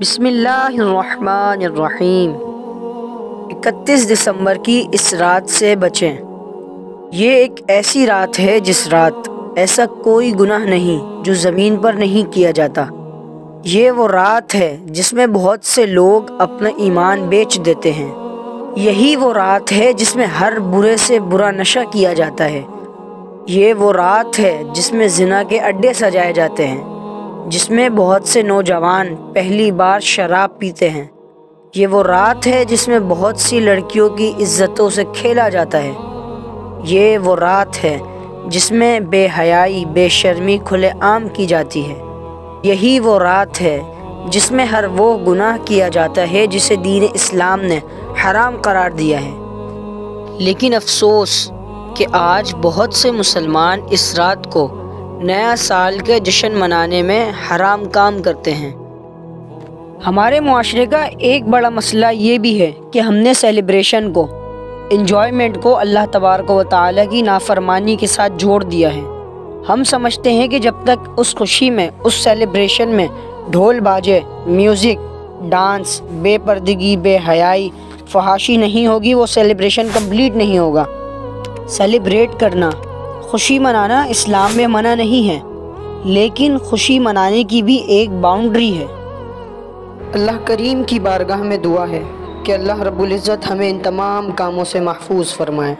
बिस्मिल्लाहिर्रहमानिर्रहीम। इकतीस दिसंबर की इस रात से बचें। ये एक ऐसी रात है जिस रात ऐसा कोई गुनाह नहीं जो ज़मीन पर नहीं किया जाता। ये वो रात है जिसमें बहुत से लोग अपना ईमान बेच देते हैं। यही वो रात है जिसमें हर बुरे से बुरा नशा किया जाता है। ये वो रात है जिसमें जिना के अड्डे सजाए जाते हैं। जिसमें बहुत से नौजवान पहली बार शराब पीते हैं। ये वो रात है जिसमें बहुत सी लड़कियों की इज्जतों से खेला जाता है। ये वो रात है जिसमें बेहयाई, बेशर्मी खुले आम की जाती है। यही वो रात है जिसमें हर वो गुनाह किया जाता है जिसे दीन इस्लाम ने हराम करार दिया है। लेकिन अफसोस कि आज बहुत से मुसलमान इस रात को नया साल के जश्न मनाने में हराम काम करते हैं। हमारे माशरे का एक बड़ा मसला ये भी है कि हमने सेलिब्रेशन को इन्जॉयमेंट को अल्लाह तबारक व ताली की नाफरमानी के साथ जोड़ दिया है। हम समझते हैं कि जब तक उस खुशी में, उस सेलिब्रेशन में ढोल बाजे म्यूज़िक डांस बेपर्दगी, बेहयाई, फहाशी नहीं होगी, वो सेलिब्रेशन कंप्लीट नहीं होगा। सेलिब्रेट करना खुशी मनाना इस्लाम में मना नहीं है, लेकिन खुशी मनाने की भी एक बाउंड्री है। अल्लाह करीम की बारगाह में दुआ है कि अल्लाह रब्बुल इज़्ज़त हमें इन तमाम कामों से महफूज फरमाए।